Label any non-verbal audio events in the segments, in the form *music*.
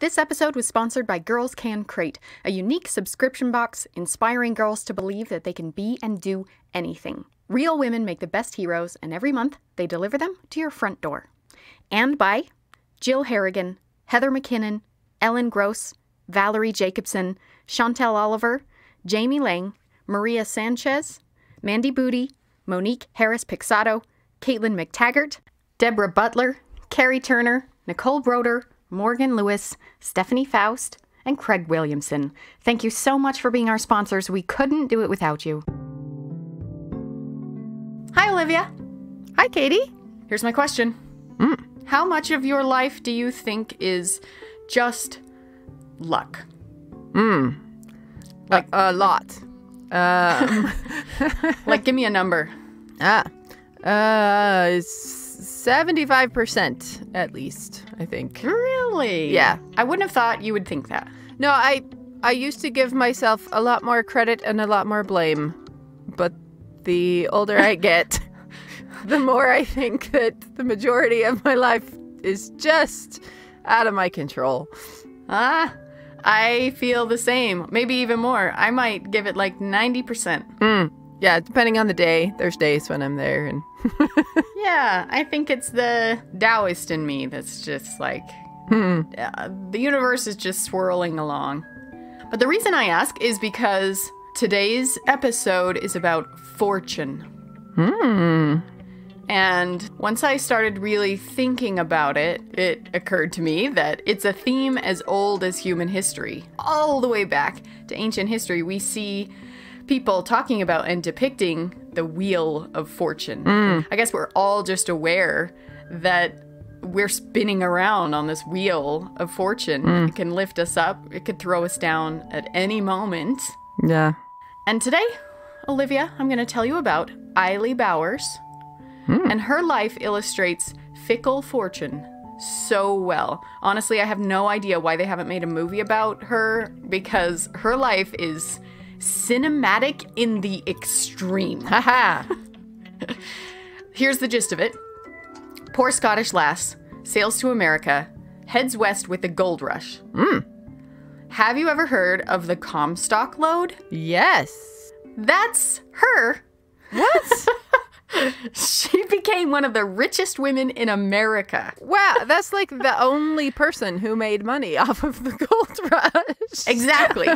This episode was sponsored by Girls Can Crate, a unique subscription box inspiring girls to believe that they can be and do anything. Real women make the best heroes, and every month they deliver them to your front door. And by Jill Harrigan, Heather McKinnon, Ellen Gross, Valerie Jacobson, Chantel Oliver, Jamie Lang, Maria Sanchez, Mandy Booty, Monique Harris Pixato, Caitlin McTaggart, Deborah Butler, Carrie Turner, Nicole Broder, Morgan Lewis, Stephanie Faust, and Craig Williamson. Thank you so much for being our sponsors. We couldn't do it without you. Hi, Olivia. Hi, Katie. Here's my question mm. How much of your life do you think is just luck? Mm. Like a, a lot. *laughs* Um. Like, give me a number. Ah. Uh, it's 75% at least, I think. Really? Yeah. I wouldn't have thought you would think that. No, I I used to give myself a lot more credit and a lot more blame. But the older I get, *laughs* the more I think that the majority of my life is just out of my control. Ah, I feel the same, maybe even more. I might give it like 90%. Mm. Yeah, depending on the day. There's days when I'm there, and *laughs* Yeah, I think it's the Taoist in me that's just like, uh, the universe is just swirling along. But the reason I ask is because today's episode is about fortune. And once I started really thinking about it, it occurred to me that it's a theme as old as human history. All the way back to ancient history, we see people talking about and depicting the wheel of fortune. Mm. I guess we're all just aware that we're spinning around on this wheel of fortune. Mm. It can lift us up, it could throw us down at any moment. yeah. And today, Olivia, I'm going to tell you about Eilley Bowers. Mm. And her life illustrates fickle fortune so well. Honestly, I have no idea why they haven't made a movie about her because her life is cinematic in the extreme. Haha. *laughs* Here's the gist of it Poor Scottish lass sails to America, heads west with the gold rush. Hmm. Have you ever heard of the Comstock lode? yes. That's her. What? *laughs* She became one of the richest women in America. wow, that's like the only person who made money off of the gold rush. Exactly.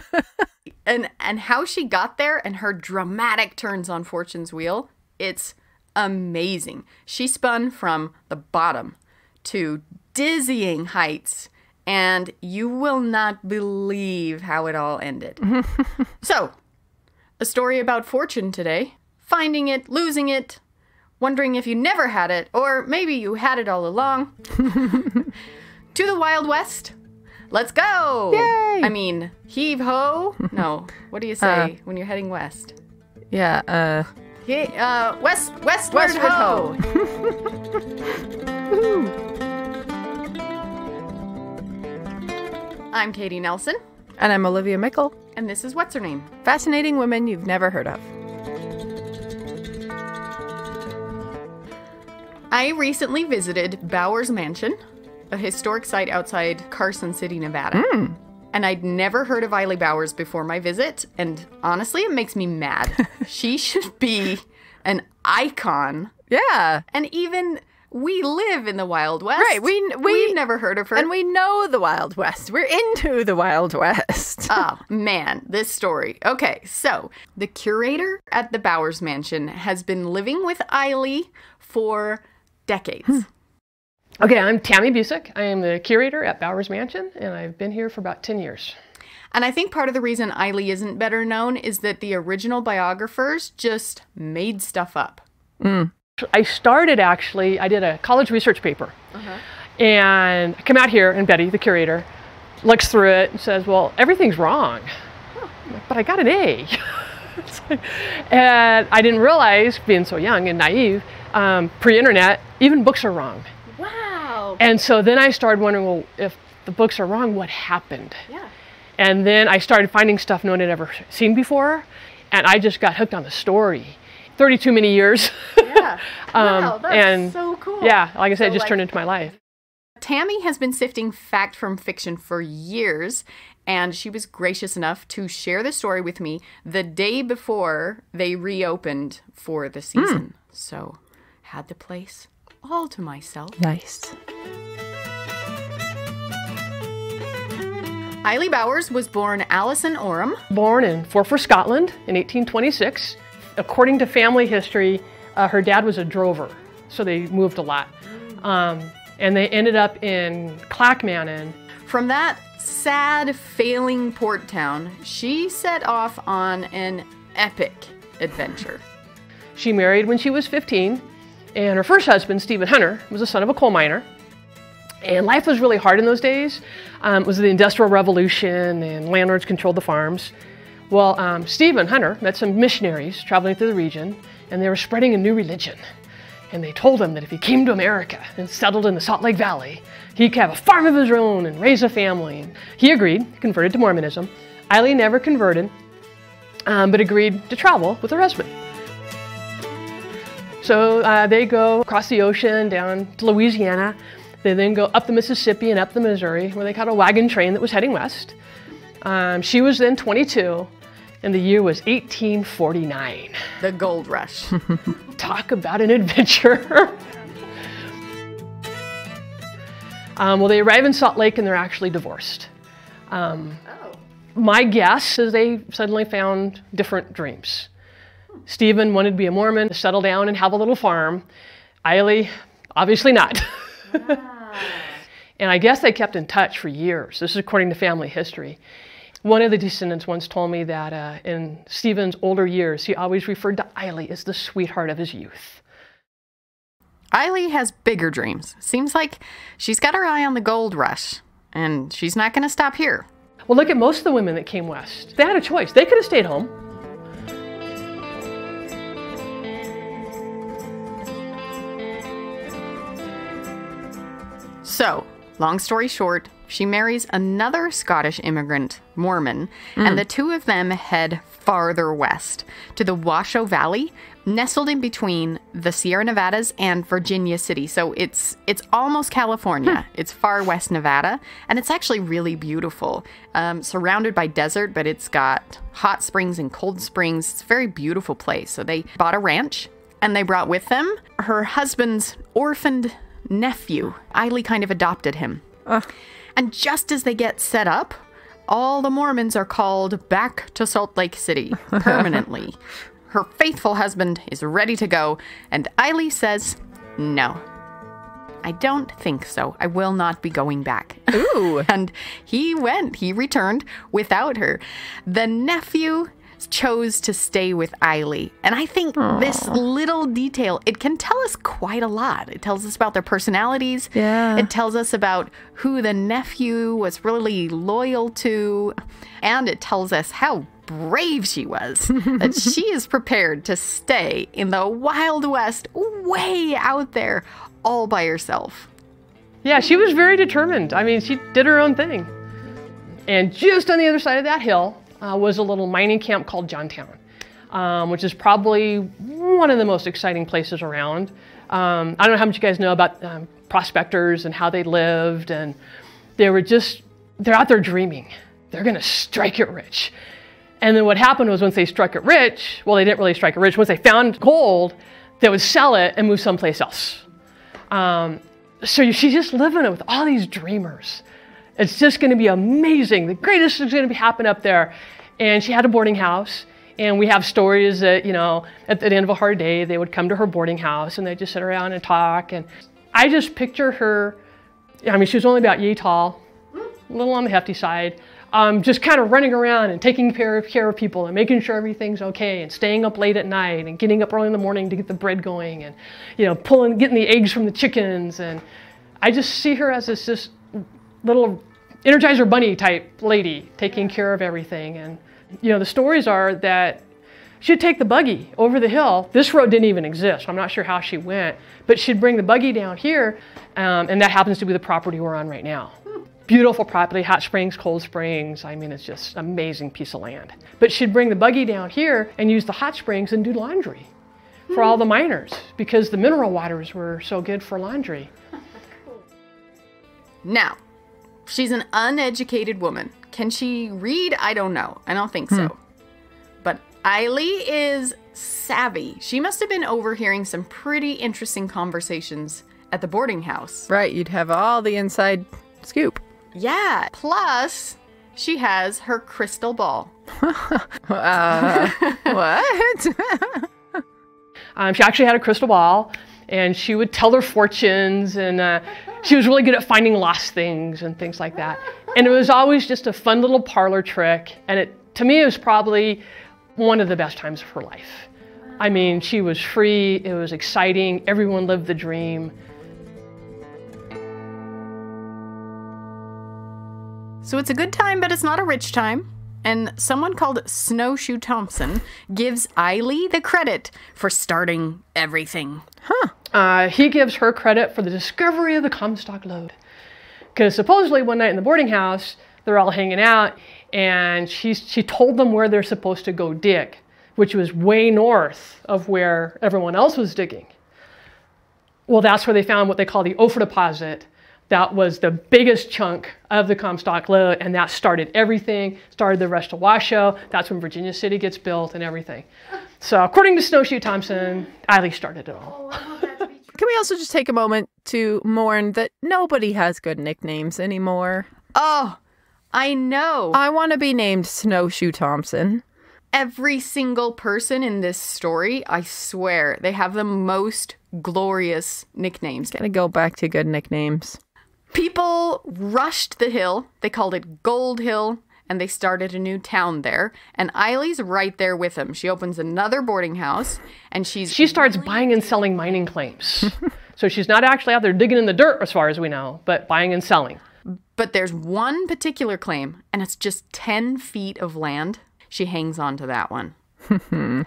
*laughs* and and how she got there and her dramatic turns on fortune's wheel, it's amazing. She spun from the bottom to dizzying heights and you will not believe how it all ended. *laughs* so, a story about fortune today. Finding it, losing it, wondering if you never had it, or maybe you had it all along. *laughs* to the Wild West. Let's go! Yay! I mean, heave ho? No. What do you say when you're heading west? Yeah, uh He, uh, west, westward, Westward ho! *laughs* I'm Katie Nelson, and I'm Olivia Meikle. and this is What's Her Name? Fascinating women you've never heard of. I recently visited Bowers Mansion, a historic site outside Carson City, Nevada. Hmm. And I'd never heard of Eilley Bowers before my visit, and honestly, it makes me mad. *laughs* she should be an icon. Yeah. And even we live in the Wild West. Right, we- we- We've never heard of her. And we know the Wild West. We're into the Wild West. *laughs* oh man, this story. Okay, so the curator at the Bowers Mansion has been living with Eilley for decades. Hmm. Okay, I'm Tammy Buzick. I am the curator at Bowers Mansion, and I've been here for about 10 years. And I think part of the reason Eilley isn't better known is that the original biographers just made stuff up. Hmm. I started actually, I did a college research paper. Uh-huh. And I come out here, and Betty, the curator, looks through it and says, Well, everything's wrong. I'm But I got an A. *laughs* And I didn't realize, being so young and naive, um, pre internet, even books are wrong. Wow. And so then I started wondering, well, if the books are wrong, what happened? Yeah. And then I started finding stuff no one had ever seen before, and I just got hooked on the story. 32 many years. Yeah. *laughs* Um, wow, that's and so cool. yeah, like I said, it just like, turned into my life. Tammy has been sifting fact from fiction for years, and she was gracious enough to share the story with me the day before they reopened for the season. So, had the place all to myself. Nice. Eilley Bowers was born Alison Oram. Born in Forfar, Scotland in 1826. According to family history, uh, her dad was a drover, so they moved a lot. Um, and they ended up in Clackmannan. From that sad, failing port town, she set off on an epic adventure. She married when she was 15, and her first husband, Stephen Hunter, was the son of a coal miner. And life was really hard in those days. Um, it was the Industrial Revolution, and landlords controlled the farms. Well, um, Stephen Hunter met some missionaries traveling through the region, and they were spreading a new religion. And they told him that if he came to America and settled in the Salt Lake Valley, he could have a farm of his own and raise a family. He agreed, converted to Mormonism. Eileen never converted, um, but agreed to travel with her husband. So uh, they go across the ocean down to Louisiana. They then go up the Mississippi and up the Missouri, where they caught a wagon train that was heading west. Um, she was then 22, and the year was 1849. The gold rush. *laughs* Talk about an adventure. *laughs* um, well, they arrive in Salt Lake and they're actually divorced. Um, My guess is they suddenly found different dreams. Stephen wanted to be a Mormon, settle down and have a little farm. Eilley, obviously not. *laughs* and I guess they kept in touch for years. This is according to family history. One of the descendants once told me that uh, in Stephen's older years, he always referred to Eilley as the sweetheart of his youth. Eilley has bigger dreams. Seems like she's got her eye on the gold rush, and she's not going to stop here. Well, look at most of the women that came west. They had a choice. They could have stayed home. So, long story short, she marries another Scottish immigrant, Mormon, and the two of them head farther west to the Washoe Valley, nestled in between the Sierra Nevadas and Virginia City. So it's it's almost California. It's far west Nevada, and it's actually really beautiful. Um, surrounded by desert, but it's got hot springs and cold springs. It's a very beautiful place. So they bought a ranch, and they brought with them her husband's orphaned nephew. Eilley kind of adopted him. And just as they get set up, all the Mormons are called back to Salt Lake City *laughs* permanently. Her faithful husband is ready to go, and Eilley says, No. I don't think so. I will not be going back. Ooh. *laughs* and he went, he returned without her. The nephew chose to stay with Eilley. And I think this little detail, it can tell us quite a lot. It tells us about their personalities. Yeah. It tells us about who the nephew was really loyal to. And it tells us how brave she was. *laughs* that she is prepared to stay in the Wild West, way out there, all by herself. Yeah, she was very determined. I mean, she did her own thing. And just on the other side of that hill uh, was a little mining camp called Johntown, um, which is probably one of the most exciting places around. Um, I don't know how much you guys know about um, prospectors and how they lived, and they were just, they're out there dreaming. They're gonna strike it rich. And then what happened was once they struck it rich, well, they didn't really strike it rich. Once they found gold, they would sell it and move someplace else. Um, so she's just living it with all these dreamers. It's just going to be amazing. The greatest is going to be happen up there. And she had a boarding house. And we have stories that, you know, at the end of a hard day, they would come to her boarding house and they'd just sit around and talk. And I just picture her, I mean, she was only about yay tall, a little on the hefty side, um, just kind of running around and taking care of, care of people and making sure everything's okay and staying up late at night and getting up early in the morning to get the bread going and, you know, pulling, getting the eggs from the chickens. And I just see her as this just little Energizer Bunny type lady taking care of everything. And, you know, the stories are that she'd take the buggy over the hill. This road didn't even exist. I'm not sure how she went, but she'd bring the buggy down here, um, and that happens to be the property we're on right now. Beautiful property, hot springs, cold springs. I mean, it's just an amazing piece of land. But she'd bring the buggy down here and use the hot springs and do laundry for all the miners because the mineral waters were so good for laundry. *laughs* Now, she's an uneducated woman. Can she read? I don't know. I don't think so. But Eilley is savvy. She must have been overhearing some pretty interesting conversations at the boarding house. Right, you'd have all the inside scoop. Yeah. Plus, she has her crystal ball. *laughs* Uh, *laughs* what? *laughs* Um, she actually had a crystal ball, and she would tell her fortunes, and uh, she was really good at finding lost things and things like that. And it was always just a fun little parlor trick, and it to me it was probably one of the best times of her life. I mean, she was free, it was exciting, everyone lived the dream. So it's a good time, but it's not a rich time. And someone called Snowshoe Thompson gives Eilley the credit for starting everything. Uh, he gives her credit for the discovery of the Comstock lode. Because supposedly one night in the boarding house, they're all hanging out, and she, she told them where they're supposed to go dig, which was way north of where everyone else was digging. Well, that's where they found what they call the Ophir deposit. That was the biggest chunk of the Comstock lode, and that started everything, started the rest of Washoe. That's when Virginia City gets built and everything. So, according to Snowshoe Thompson, Eilley started it all. Can we also just take a moment to mourn that nobody has good nicknames anymore? Oh, I know. I want to be named Snowshoe Thompson. Every single person in this story, I swear, they have the most glorious nicknames. Gotta go back to good nicknames. People rushed the hill. They called it Gold Hill, and they started a new town there. And Eilley's right there with them. She opens another boarding house, and she's She starts buying and selling mining claims. *laughs* so, she's not actually out there digging in the dirt, as far as we know, but buying and selling. But there's one particular claim, and it's just 10 feet of land. She hangs on to that one. *laughs*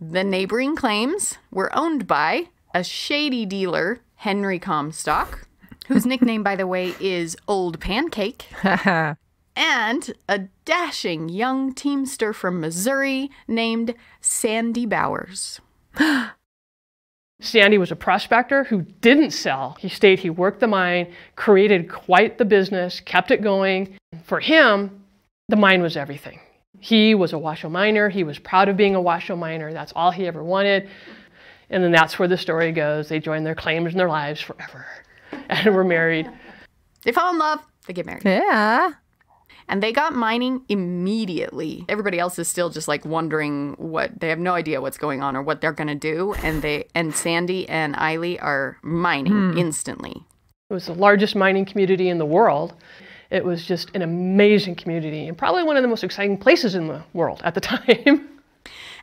the neighboring claims were owned by a shady dealer, Henry Comstock, whose nickname, by the way, is Old Pancake, *laughs* and a dashing young teamster from Missouri named Sandy Bowers. *gasps* Sandy was a prospector who didn't sell. He stayed, he worked the mine, created quite the business, kept it going. For him, the mine was everything. He was a Washoe miner. He was proud of being a Washoe miner. That's all he ever wanted. And then that's where the story goes. They joined their claims and their lives forever *laughs* and were married. They fall in love, they get married. Yeah. And they got mining immediately. Everybody else is still just like wondering what they have no idea what's going on or what they're gonna do. And they and Sandy and Eilley are mining hmm. instantly. It was the largest mining community in the world. It was just an amazing community and probably one of the most exciting places in the world at the *laughs* time.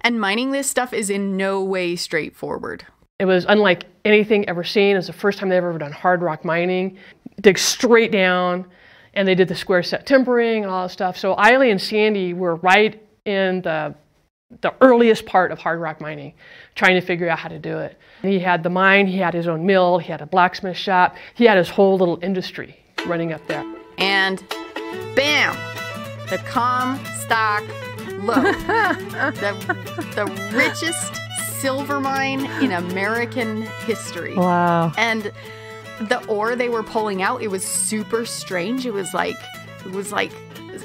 And mining this stuff is in no way straightforward. It was unlike anything ever seen. It was the first time they've ever done hard rock mining. Dig straight down, and they did the square set timbering and all that stuff. So Eilley and Sandy were right in the the earliest part of hard rock mining, trying to figure out how to do it. And he had the mine, he had his own mill, he had a blacksmith shop, he had his whole little industry running up there. And bam! The Comstock Lode. *laughs* the, the richest silver mine in American history. Wow. and the ore they were pulling out it was super strange it was like it was like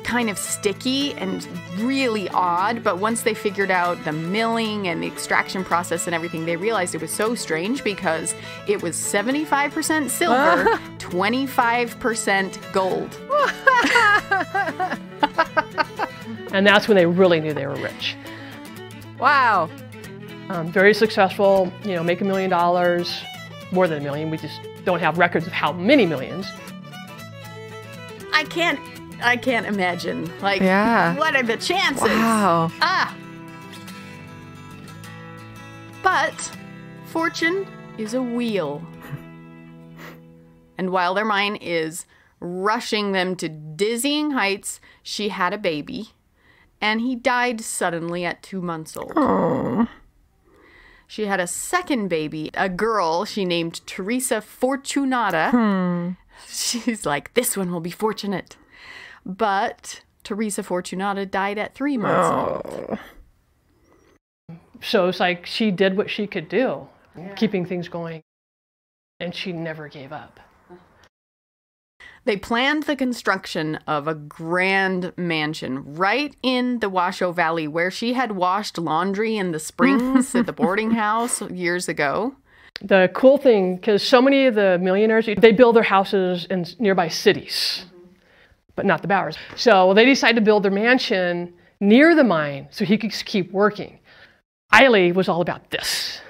kind of sticky and really odd but once they figured out the milling and the extraction process and everything they realized it was so strange because it was 75% silver *laughs* 25% gold And that's when they really knew they were rich. Wow. Um, very successful, you know, make a million dollars, more than a million. We just don't have records of how many millions. i can't i can't imagine like Yeah. what are the chances Wow. Ah! But fortune is a wheel. and while their mine is rushing them to dizzying heights, she had a baby, and he died suddenly at two months old. Oh. She had a second baby, a girl she named Teresa Fortunata. She's like, this one will be fortunate. But Teresa Fortunata died at three months oh. old. So it's like she did what she could do, keeping things going. And she never gave up. They planned the construction of a grand mansion right in the Washoe Valley where she had washed laundry in the springs at the *laughs* boarding house years ago. The cool thing, because so many of the millionaires, they build their houses in nearby cities, but not the Bowers. So they decided to build their mansion near the mine so he could keep working. Eilley was all about this.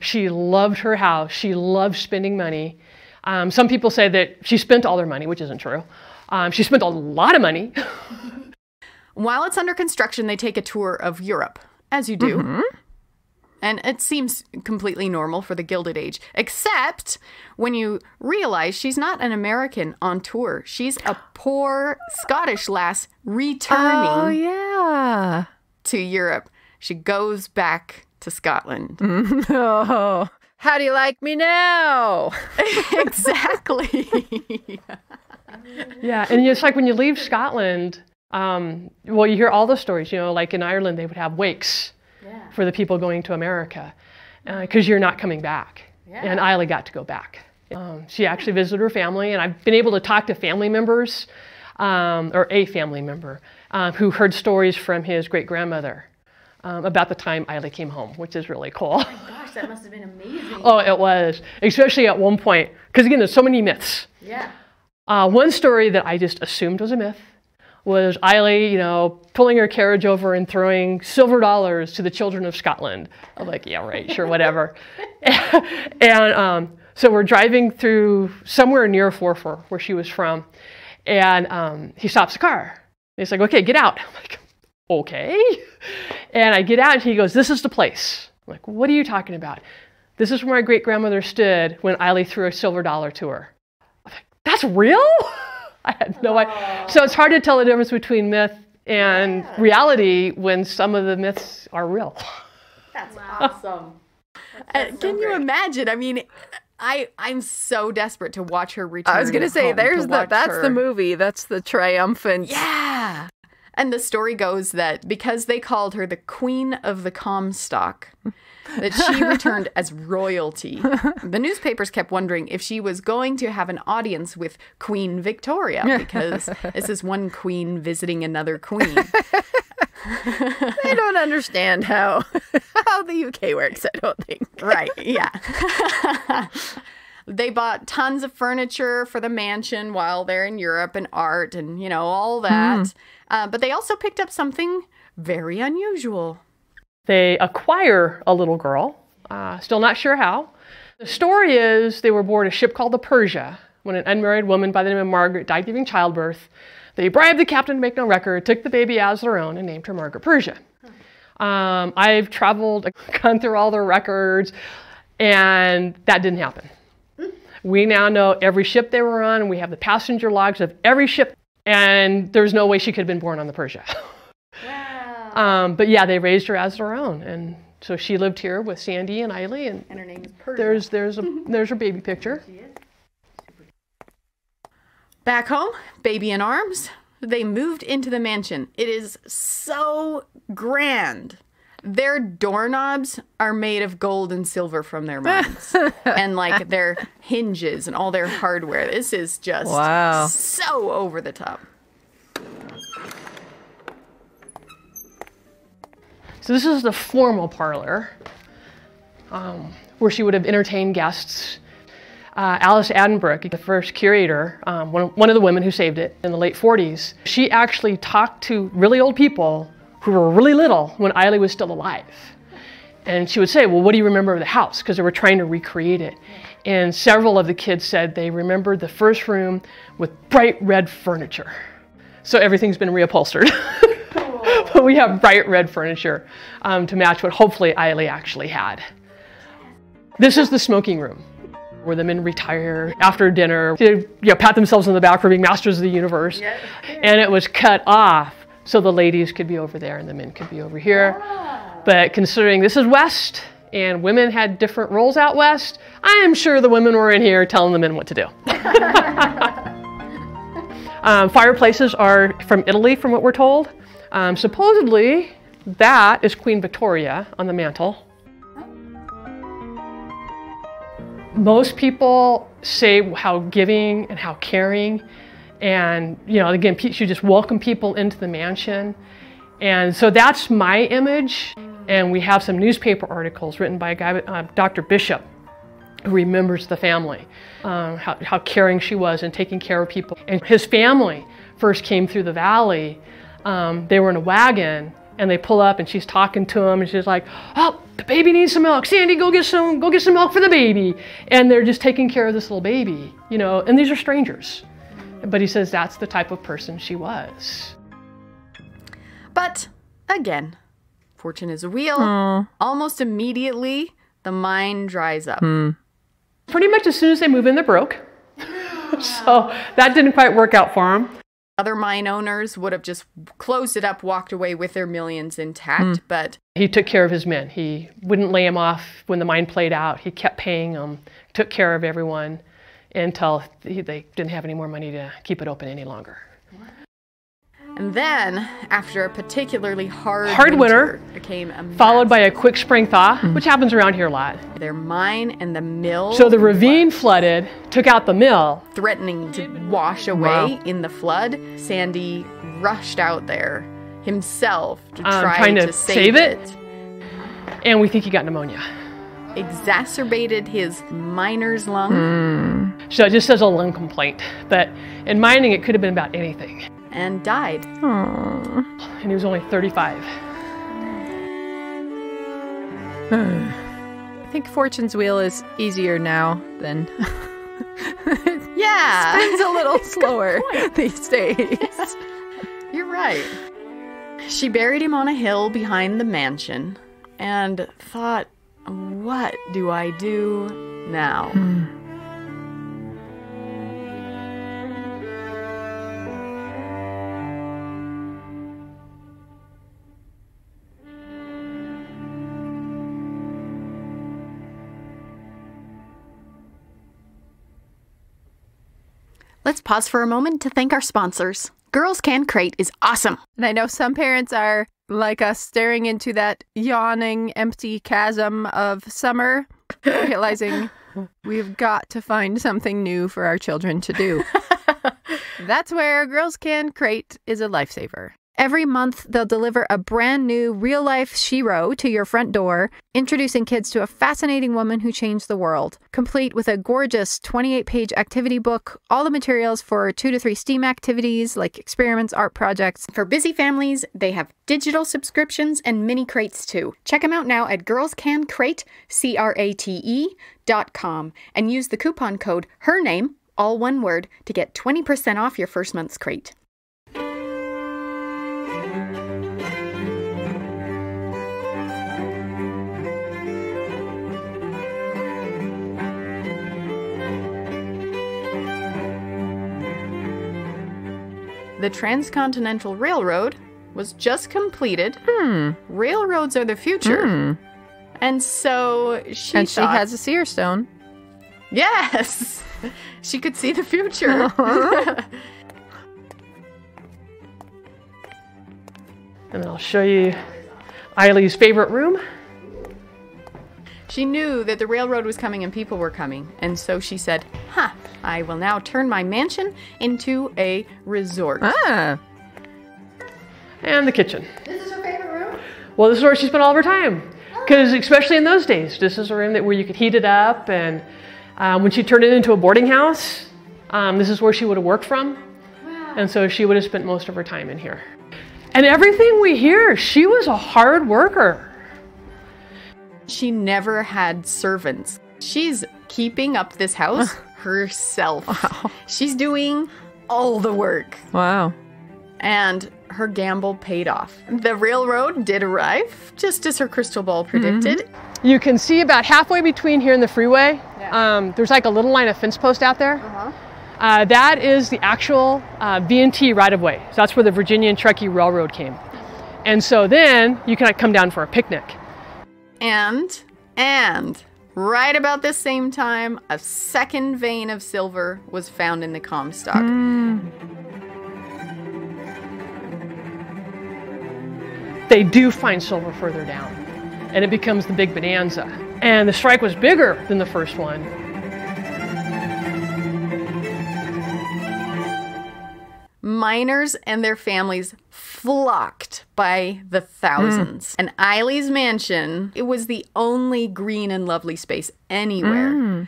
She loved her house. She loved spending money. Um, some people say that she spent all their money, which isn't true. Um, she spent a lot of money. *laughs* While it's under construction, they take a tour of Europe, as you do. Mm-hmm. And it seems completely normal for the Gilded Age, except when you realize she's not an American on tour. She's a poor Scottish lass returning Oh yeah. to Europe. She goes back to Scotland. *laughs* Oh, how do you like me now? *laughs* exactly. *laughs* Yeah, and it's like when you leave Scotland, um, well, you hear all the stories. You know, like in Ireland, they would have wakes for the people going to America because you're not coming back. And Isla got to go back. Um, she actually visited her family, and I've been able to talk to family members, um, or a family member, um, who heard stories from his great grandmother um, about the time Isla came home, which is really cool. *laughs* Gosh, that must have been amazing. oh, it was, especially at one point, because again, there's so many myths. Yeah. Uh, one story that I just assumed was a myth was Eilley, you know, pulling her carriage over and throwing silver dollars to the children of Scotland. I'm like, yeah, right, sure, whatever. *laughs* and um, so we're driving through somewhere near Forfar, where she was from, and um, he stops the car. He's like, okay, get out. I'm like, okay. And I get out, and he goes, this is the place. I'm like, what are you talking about? This is where my great grandmother stood when Eilley threw a silver dollar to her. I'm like, that's real? *laughs* I had no idea. So it's hard to tell the difference between myth and reality when some of the myths are real. That's awesome. Uh, can you imagine? I mean, I I'm so desperate to watch her return. I was gonna say, home, to there's the that's her- the movie. That's the triumphant. Yeah. And the story goes that because they called her the Queen of the Comstock, that she *laughs* returned as royalty. The newspapers kept wondering if she was going to have an audience with Queen Victoria because *laughs* this is one queen visiting another queen. *laughs* I don't understand how how the UK works. I don't think. right, yeah. they bought tons of furniture for the mansion while they're in Europe and art and, you know, all that. Hmm. Uh, but they also picked up something very unusual. They acquire a little girl, uh, still not sure how. The story is they were aboard a ship called the Persia when an unmarried woman by the name of Margaret died giving childbirth. They bribed the captain to make no record, took the baby as their own, and named her Margaret Persia. Um, I've traveled, *laughs* gone through all their records, and that didn't happen. We now know every ship they were on, and we have the passenger logs of every ship, and there's no way she could have been born on the Persia. *laughs* Um, but yeah, they raised her as their own, and so she lived here with Sandy and Eilley, and And her name is Persia. there's there's a *laughs* there's her baby picture. Back home, baby in arms, they moved into the mansion. It is so grand. Their doorknobs are made of gold and silver from their mines. *laughs* and like their hinges and all their hardware. This is just Wow. so over the top. So this is the formal parlor um, where she would have entertained guests. Uh, Alice Adenbrook, the first curator, um, one, one of the women who saved it in the late 40s, she actually talked to really old people who were really little when Eilley was still alive. And she would say, Well, what do you remember of the house? Because they were trying to recreate it. And several of the kids said they remembered the first room with bright red furniture. So everything's been reupholstered. *laughs* but we have bright red furniture um, to match what hopefully Eilley actually had. This is the smoking room where the men retire after dinner, to, you know, pat themselves on the back for being masters of the universe. And it was cut off so the ladies could be over there and the men could be over here. But considering this is West and women had different roles out West, I am sure the women were in here telling the men what to do. *laughs* um, fireplaces are from Italy, from what we're told. Um, supposedly, that is Queen Victoria on the mantle. Most people say how giving and how caring, and you know, again, she just welcomed people into the mansion, and so that's my image. And we have some newspaper articles written by a guy, uh, Dr. Bishop, who remembers the family, um, how, how caring she was and taking care of people. And his family first came through the valley. Um, they were in a wagon, and they pull up, and she's talking to him, and she's like, "Oh, the baby needs some milk. Sandy, go get some, go get some milk for the baby." And they're just taking care of this little baby, you know. And these are strangers, but he says that's the type of person she was. But again, fortune is a wheel. Almost immediately, the mine dries up. Hmm. Pretty much as soon as they move in, they're broke. *laughs* so that didn't quite work out for them. Other mine owners would have just closed it up, walked away with their millions intact, hmm. but He took care of his men. He wouldn't lay them off when the mine played out. He kept paying them, took care of everyone until they didn't have any more money to keep it open any longer. and then after a particularly hard Hard winter, became a Followed by a quick spring thaw, which happens around here a lot. their mine and the mill So the ravine flooded, took out the mill. threatening to wash away in the flood. Sandy rushed out there himself to Um, try to to save save, it? it. and we think he got pneumonia. Exacerbated his miner's lung hmm. So it just says a lung complaint, but in mining it could have been about anything. and died. And he was only 35. Hmm. I think Fortune's Wheel is easier now than *laughs* *laughs* Yeah, spins a little *laughs* slower these days. you're right. She buried him on a hill behind the mansion and thought, what do I do now? Hmm. Let's pause for a moment to thank our sponsors. Girls Can Crate is awesome. And I know some parents are like us staring into that yawning, empty chasm of summer, realizing *laughs* we've got to find something new for our children to do. *laughs* That's where Girls Can Crate is a lifesaver. Every month, they'll deliver a brand new real life shero to your front door, introducing kids to a fascinating woman who changed the world, complete with a gorgeous 28 page activity book, all the materials for two to three STEAM activities like experiments, art projects. For busy families, they have digital subscriptions and mini crates too. Check them out now at girlscancrate, C R A T E, dot com, and use the coupon code her name, all one word, to get 20% off your first month's crate. The Transcontinental Railroad was just completed. Hmm. Railroads are the future. And so she and she has a seer stone. Yes! *laughs* she could see the future. *laughs* *laughs* And then I'll show you Eileen's favorite room. She knew that the railroad was coming and people were coming. And so she said, Huh, I will now turn my mansion into a resort. Ah. and the kitchen. This is her favorite room? Well, this is where she spent all of her time. Because especially in those days, this is a room that where you could heat it up. And um, when she turned it into a boarding house, um, this is where she would have worked from. And so she would have spent most of her time in here. And everything we hear, she was a hard worker. She never had servants. She's keeping up this house *laughs* herself. She's doing all the work. Wow. And her gamble paid off. The railroad did arrive, just as her crystal ball predicted. You can see about halfway between here and the freeway, um, there's like a little line of fence post out there. Uh, that is the actual uh, V&T right-of-way. So that's where the Virginia and Truckee Railroad came. And so then you can like, come down for a picnic. And, and, right about the same time, a second vein of silver was found in the Comstock. Mm. They do find silver further down, and it becomes the Big Bonanza. And the strike was bigger than the first one, miners and their families flocked by the thousands. Hmm. And Eilley's mansion, it was the only green and lovely space anywhere. Hmm.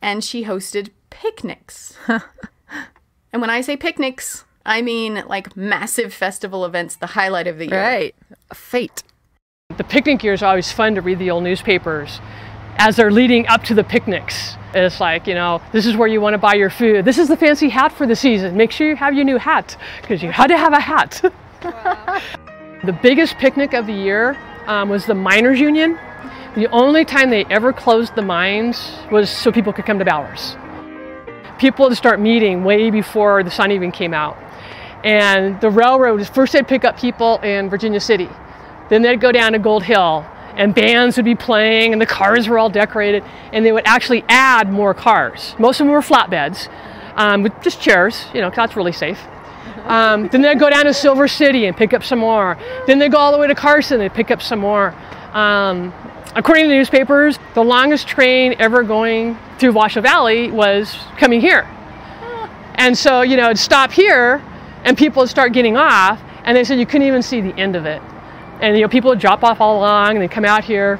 And she hosted picnics. *laughs* and when I say picnics, I mean like massive festival events, the highlight of the year. Right. Fate. The picnic years are always fun to read the old newspapers as they're leading up to the picnics. It's like, you know, this is where you want to buy your food. This is the fancy hat for the season. Make sure you have your new hat because you had to have a hat. *laughs* *laughs* the biggest picnic of the year um, was the Miners Union. The only time they ever closed the mines was so people could come to Bowers. People would start meeting way before the sun even came out. And the railroad, first they'd pick up people in Virginia City. Then they'd go down to Gold Hill and bands would be playing and the cars were all decorated and they would actually add more cars. Most of them were flatbeds um, with just chairs, you know, that's really safe. Um, then they'd go down to Silver City and pick up some more. Then they'd go all the way to Carson and pick up some more. Um, according to the newspapers, the longest train ever going through Washoe Valley was coming here. And so, you know, it'd stop here and people would start getting off and they said you couldn't even see the end of it. And, you know, people would drop off all along and they'd come out here.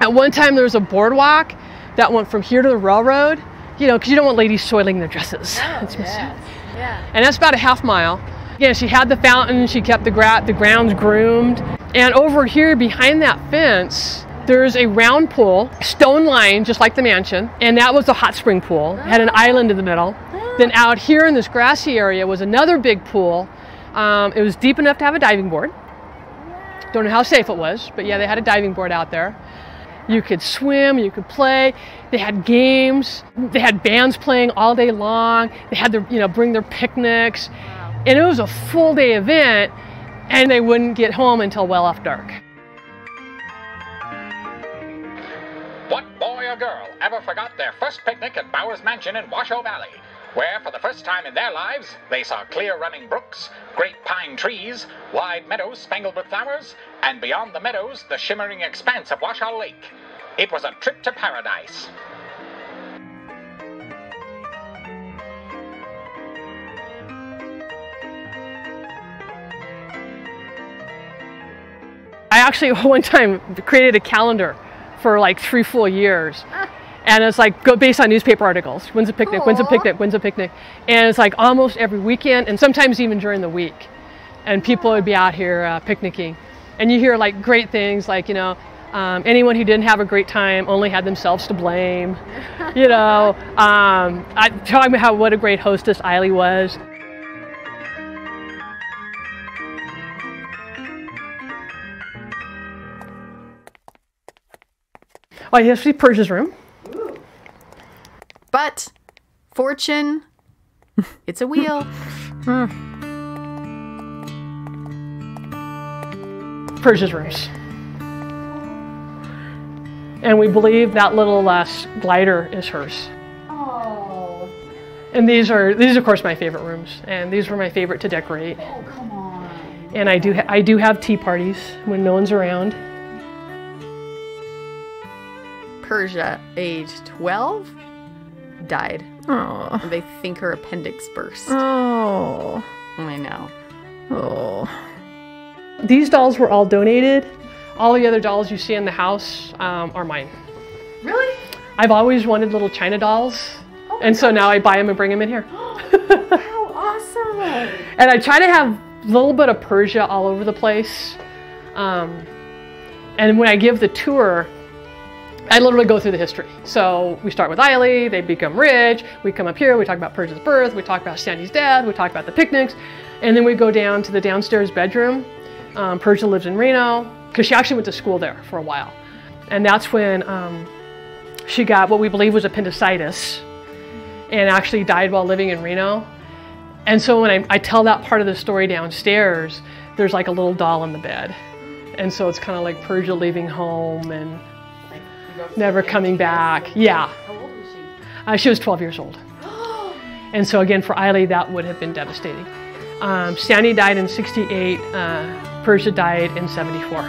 At one time, there was a boardwalk that went from here to the railroad, you know, because you don't want ladies soiling their dresses. It's mis- and that's about a half mile. Yeah, she had the fountain, she kept the, gra- the grounds groomed. And over here behind that fence, there's a round pool, stone lined, just like the mansion. And that was a hot spring pool, It had an island in the middle. Then out here in this grassy area was another big pool. Um, it was deep enough to have a diving board. Don't know how safe it was, but yeah, they had a diving board out there. You could swim, you could play. They had games. They had bands playing all day long. They had their, you know, bring their picnics. And it was a full day event, and they wouldn't get home until well after dark. What boy or girl ever forgot their first picnic at Bowers Mansion in Washoe Valley, where for the first time in their lives they saw clear running brooks, great pine trees, wide meadows spangled with flowers, and beyond the meadows the shimmering expanse of Washoe Lake? It was a trip to paradise. I actually *laughs* one time created a calendar for like three full years. *laughs* And it's like go based on newspaper articles. When's a picnic? When's a picnic? When's a picnic? And it's like almost every weekend, and sometimes even during the week. And people would be out here uh, picnicking, and you hear like great things, like you know, um, anyone who didn't have a great time only had themselves to blame. You know, um, I talking about how what a great hostess Eilley was. Oh, yes, see Persia's room. But fortune, it's a wheel. Persia's rooms. And we believe that little uh, glider is hers. Oh, And these are these, are, of course, my favorite rooms, and these were my favorite to decorate. oh, come on. And I do ha- I do have tea parties when no one's around. Persia, age 12, died. Oh. They think her appendix burst. Oh. I know. Oh. These dolls were all donated. All the other dolls you see in the house um, are mine. Really? I've always wanted little China dolls, and so now I buy them and bring them in here. *gasps* How *laughs* awesome! And I try to have a little bit of Persia all over the place. Um, and when I give the tour, I literally go through the history. So we start with Eilley, they become rich, we come up here, we talk about Persia's birth, we talk about Sandy's dad, we talk about the picnics, and then we go down to the downstairs bedroom. Um, Persia lives in Reno, because she actually went to school there for a while. And that's when um, she got what we believe was appendicitis and actually died while living in Reno. And so when I, I tell that part of the story downstairs, there's like a little doll in the bed. And so it's kind of like Persia leaving home and never coming back. Yeah. How old was she? Uh, she was 12 years old. *gasps* And so again, for Eilley, that would have been devastating. Um, Sandy died in 68. Uh, Persia died in 74.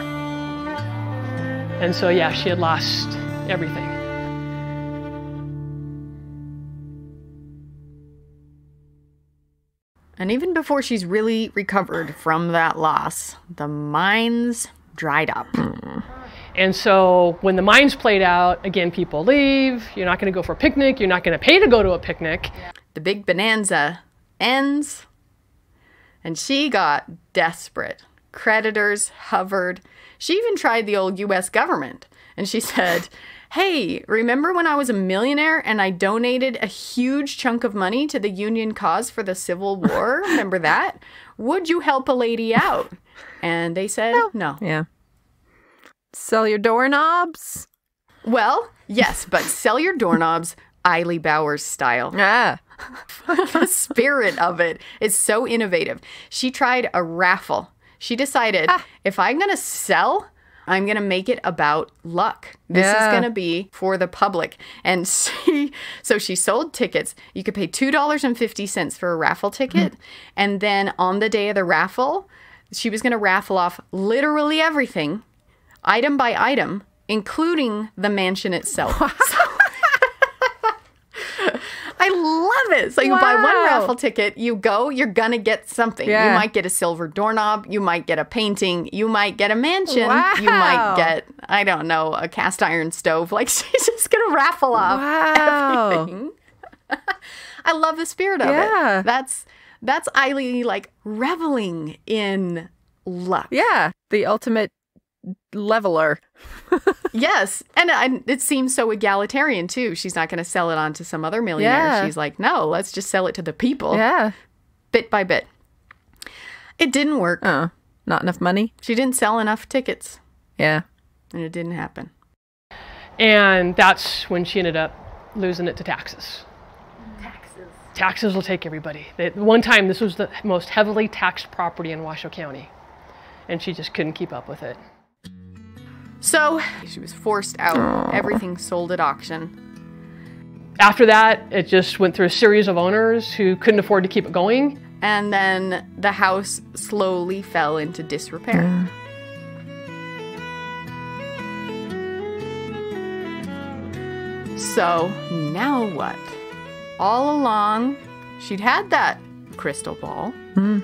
And so, yeah, she had lost everything. And even before she's really recovered from that loss, the mines dried up. And so when the mines played out, again, people leave. You're not going to go for a picnic. You're not going to pay to go to a picnic. The big bonanza ends, and she got desperate. Creditors hovered. She even tried the old US government, and she *laughs* said, Hey, remember when I was a millionaire and I donated a huge chunk of money to the Union cause for the Civil War? *laughs* Remember that? Would you help a lady out? And they said no. Yeah. Sell your doorknobs. Well, yes, but sell your doorknobs Eilley Bowers style. Ah. *laughs* the spirit of it is so innovative. She tried a raffle. She decided ah. if I'm going to sell, I'm going to make it about luck. This is going to be for the public. And *laughs* she, so she sold tickets. You could pay $2.50 for a raffle ticket. Mm-hmm. And then on the day of the raffle, she was going to raffle off literally everything, item by item, including the mansion itself. *laughs* I love it. So you buy one raffle ticket, you go, you're gonna get something. You might get a silver doorknob, you might get a painting, you might get a mansion, you might get, I don't know, a cast iron stove. *laughs* Like she's just gonna raffle off Wow. everything. *laughs* I love the spirit of Yeah. it. That's that's Eilley like reveling in luck. Yeah. The ultimate leveler. *laughs* Yes, and uh, I, it seems so egalitarian too. She's not going to sell it on to some other millionaire. Yeah. She's like, no, let's just sell it to the people, Yeah. bit by bit. It didn't work. Oh. Not enough money? She didn't sell enough tickets, Yeah. and it didn't happen. And that's when she ended up losing it to taxes. Taxes. Taxes will take everybody. They, one time, this was the most heavily taxed property in Washoe County. And she just couldn't keep up with it. So she was forced out. Everything sold at auction. After that, it just went through a series of owners who couldn't afford to keep it going. And then the house slowly fell into disrepair. So now what? All along, she'd had that crystal ball. Hmm.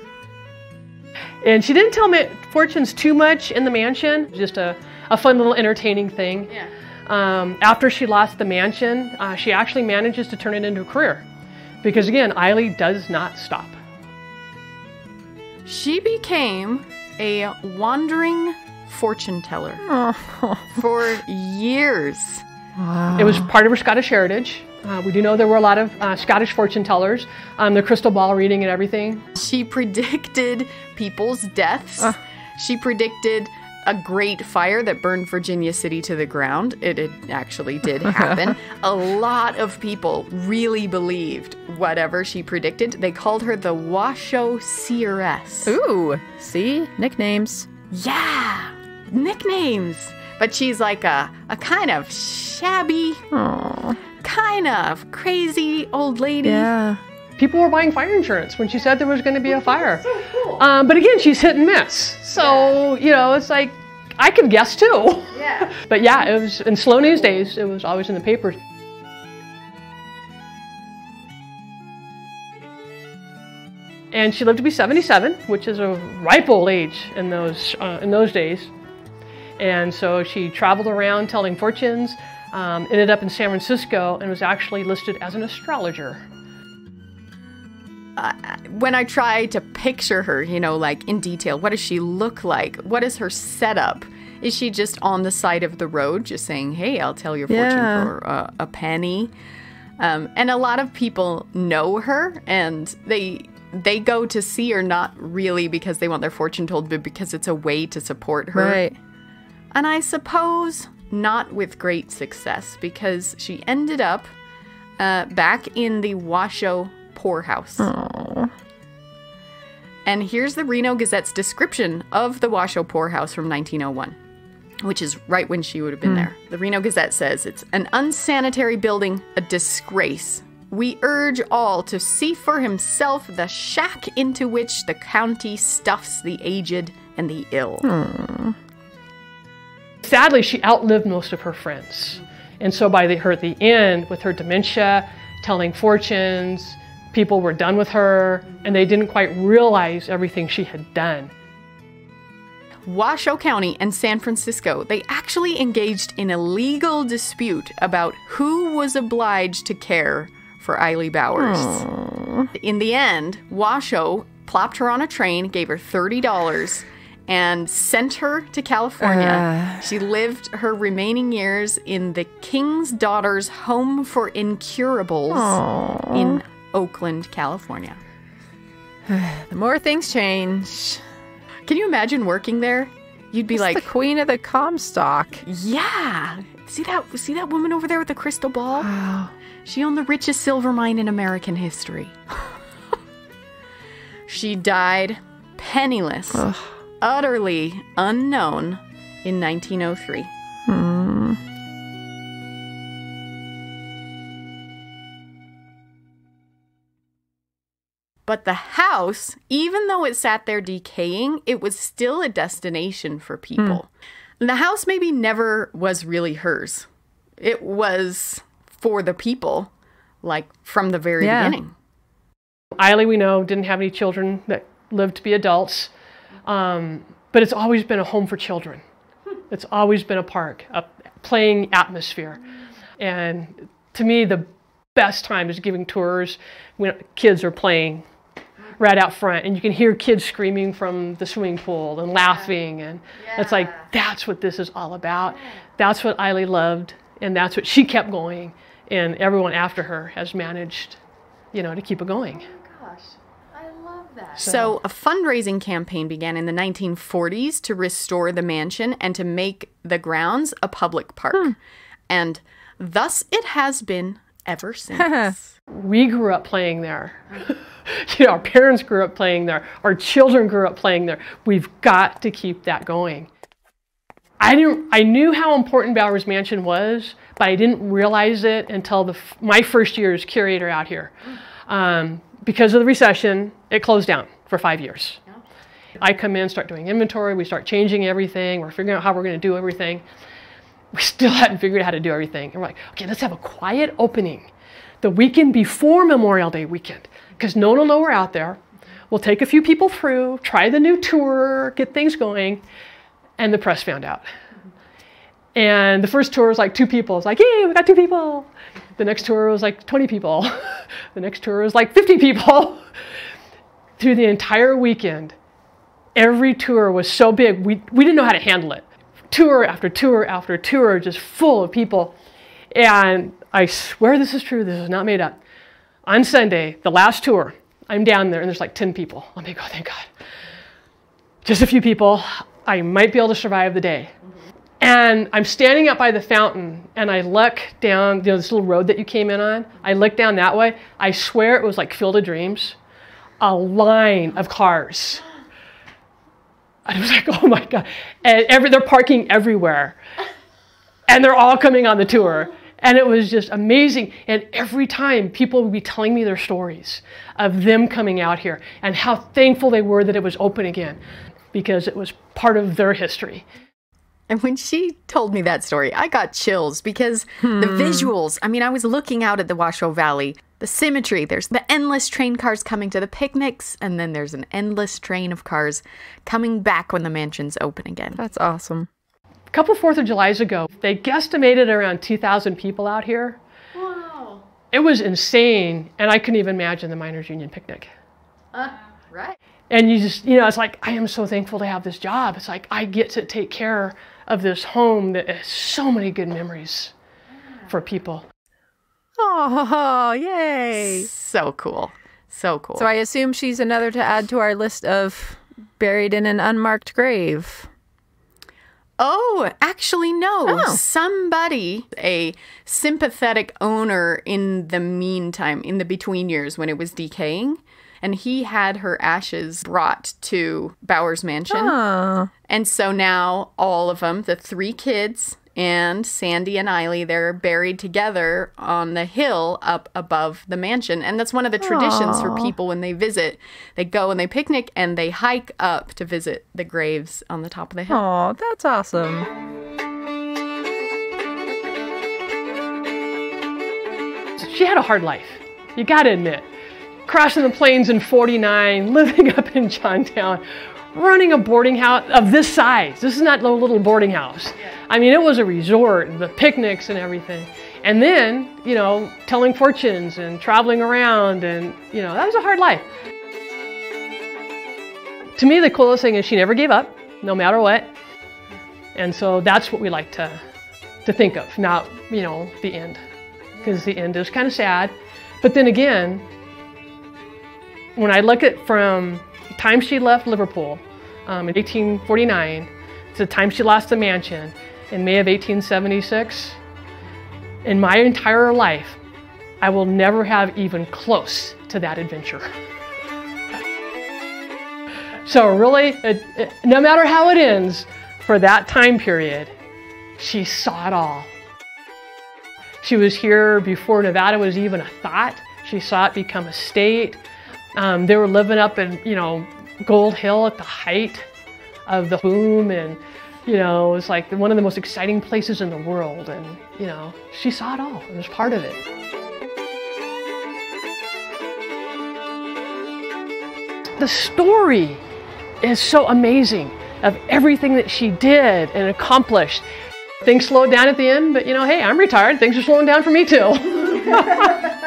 And she didn't tell me fortunes too much in the mansion, just a, a fun little entertaining thing. Yeah. Um, after she lost the mansion, uh, she actually manages to turn it into a career. Because again, Eilley does not stop. She became a wandering fortune teller *laughs* for years. Wow. It was part of her Scottish heritage. Uh, we do know there were a lot of uh, Scottish fortune tellers, um, the crystal ball reading and everything. She *laughs* predicted people's deaths. She predicted a great fire that burned Virginia City to the ground. It, it actually did *laughs* happen. a lot of people really believed whatever she predicted. They called her the Washoe Seeress. Ooh. See? Nicknames. Yeah, nicknames. But she's like a, a kind of shabby, kind of crazy old lady. Yeah. People were buying fire insurance when she said there was going to be a fire. So Um, but again, she's hit and miss. So, you know, it's like, I could guess too. Yeah. *laughs* But yeah, it was in slow news days, it was always in the papers. And she lived to be 77, which is a ripe old age in those, uh, in those days. And so she traveled around telling fortunes, um, ended up in San Francisco, and was actually listed as an astrologer. when I try to picture her, you know, like in detail, what does she look like? What is her setup? Is she just on the side of the road, just saying, "Hey, I'll tell your fortune Yeah. for uh, a penny"? Um, and a lot of people know her, and they they go to see her not really because they want their fortune told, but because it's a way to support her. Right. And I suppose not with great success because she ended up uh, back in the Washoe poorhouse. And here's the Reno Gazette's description of the Washoe poorhouse from 1901, which is right when she would have been there. The Reno Gazette says it's an unsanitary building, a disgrace. We urge all to see for himself the shack into which the county stuffs the aged and the ill. Sadly, she outlived most of her friends. And so by the, her at the end, with her dementia, telling fortunes, people were done with her and they didn't quite realize everything she had done. Washoe County and San Francisco, they actually engaged in a legal dispute about who was obliged to care for Eilley Bowers. In the end, Washoe plopped her on a train, gave her $30, and sent her to California. Uh. she lived her remaining years in the King's Daughters Home for Incurables in Oakland, California. *sighs* The more things change, Can you imagine working there? You'd be It's like, the queen of the Comstock. Yeah. See that see that woman over there with the crystal ball? She owned the richest silver mine in American history. *laughs* she died penniless, utterly unknown in 1903. But the house, even though it sat there decaying, it was still a destination for people. The house maybe never was really hers. It was for the people, like from the very Yeah. beginning. Eilley, we know, didn't have any children that lived to be adults, um, but it's always been a home for children. It's always been a park, a playing atmosphere. And to me, the best time is giving tours when kids are playing right out front and you can hear kids screaming from the swimming pool and laughing and it's like that's what this is all about. That's what Eilley loved and that's what she kept going and everyone after her has managed you know to keep it going So, a fundraising campaign began in the 1940s to restore the mansion and to make the grounds a public park. And thus it has been ever *laughs* since. we grew up playing there. *laughs* you know, our parents grew up playing there. Our children grew up playing there. We've got to keep that going. I didn't. I knew how important Bowers Mansion was, but I didn't realize it until the, my first year as curator out here. Um, because of the recession, it closed down for five years. I come in, start doing inventory. We start changing everything. We're figuring out how we're going to do everything. We still *laughs* hadn't figured out how to do everything. And we're like, okay, let's have a quiet opening the weekend before Memorial Day weekend, because no one will know we're out there. We'll take a few people through, try the new tour, get things going, and the press found out. And the first tour was like two people. It's like, yay, we got two people. The next tour was like 20 people. *laughs* the next tour was like 50 people. *laughs* Through the entire weekend, every tour was so big, we, we didn't know how to handle it. Tour after tour after tour, just full of people. And I swear this is true, this is not made up. On Sunday, the last tour, I'm down there and there's like 10 people. I'm like, oh, thank God. Just a few people. I might be able to survive the day. And I'm standing up by the fountain and I look down, you know, this little road that you came in on. I look down that way. I swear it was like Field of Dreams. A line of cars. I was like, oh my God. And every, they're parking everywhere. And they're all coming on the tour. And it was just amazing. And every time people would be telling me their stories of them coming out here and how thankful they were that it was open again because it was part of their history. And when she told me that story, I got chills because the hmm. visuals. I mean, I was looking out at the Washoe Valley, the symmetry. There's the endless train cars coming to the picnics, and then there's an endless train of cars coming back when the mansion's open again. That's awesome. A couple Fourth of Julys ago, they guesstimated around 2,000 people out here. Wow. It was insane, and I couldn't even imagine the Miners Union picnic. Uh, right. And you just, you know, it's like, I am so thankful to have this job. It's like, I get to take care of this home that has so many good memories for people. Oh, yay. So cool. So cool. So I assume she's another to add to our list of buried in an unmarked grave. Oh, actually, no. Oh. Somebody, a sympathetic owner in the meantime, in the between years when it was decaying, and he had her ashes brought to Bowers Mansion. Oh, And so now all of them, the three kids and Sandy and Eilley, they're buried together on the hill up above the mansion. And that's one of the traditions for people when they visit. They go and they picnic and they hike up to visit the graves on the top of the hill. oh, that's awesome. She had a hard life. You got to admit. Crossing the plains in 49, *laughs* living up in Johntown, running a boarding house of this size. This is not a little boarding house. I mean, it was a resort, the picnics and everything. And then, you know, telling fortunes and traveling around, and, you know, that was a hard life. To me, the coolest thing is she never gave up, no matter what. And so that's what we like to, to think of, not, you know, the end. Because the end is kind of sad. But then again, when I look at from the time she left Liverpool um, in 1849 to the time she lost the mansion in May of 1876, in my entire life, I will never have even close to that adventure. So really, it, it, no matter how it ends, for that time period, she saw it all. She was here before Nevada was even a thought. She saw it become a state. Um, they were living up in, you know, Gold Hill at the height of the boom and, you know, it was like one of the most exciting places in the world. And, you know, she saw it all and was part of it. The story is so amazing of everything that she did and accomplished. Things slowed down at the end, but you know, hey, I'm retired. Things are slowing down for me too. *laughs*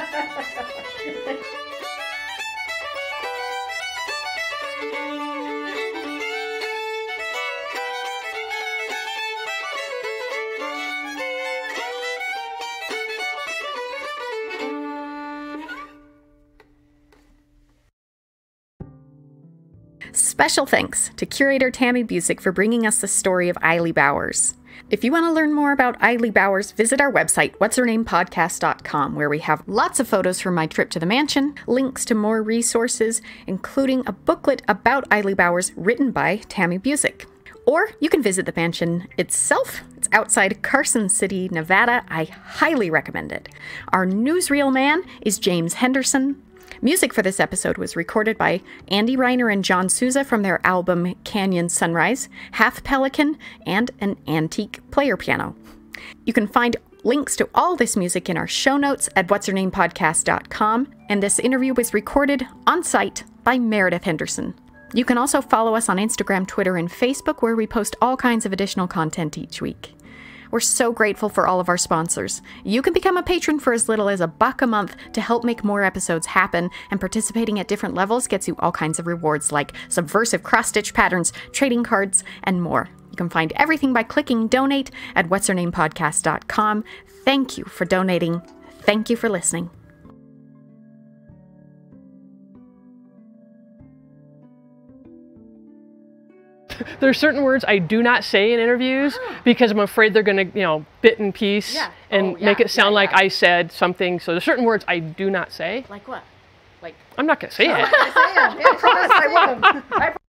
Special thanks to curator Tammy Buzick for bringing us the story of Eilley Bowers. If you want to learn more about Eilley Bowers, visit our website, what's her name podcast.com, where we have lots of photos from my trip to the mansion, links to more resources, including a booklet about Eilley Bowers written by Tammy Buzick. Or you can visit the mansion itself. It's outside Carson City, Nevada. I highly recommend it. Our newsreel man is James Henderson. Music for this episode was recorded by Andy Reiner and Jon Sousa from their album Canyon Sunrise, Half Pelican, and an antique player piano. You can find links to all this music in our show notes at what'shernamepodcast.com, and this interview was recorded on site by Meredith Henderson. You can also follow us on Instagram, Twitter, and Facebook, where we post all kinds of additional content each week. We're so grateful for all of our sponsors. You can become a patron for as little as a buck a month to help make more episodes happen, and participating at different levels gets you all kinds of rewards like subversive cross stitch patterns, trading cards, and more. You can find everything by clicking donate at what's her name podcast.com. Thank you for donating. Thank you for listening. *laughs* There's certain words I do not say in interviews because I'm afraid they're going to, you know, bit in piece Yeah. and Oh, yeah, make it sound yeah, like. I said something. So there's certain words I do not say. Like what? Like I'm not going to say it. *laughs* I will. *laughs*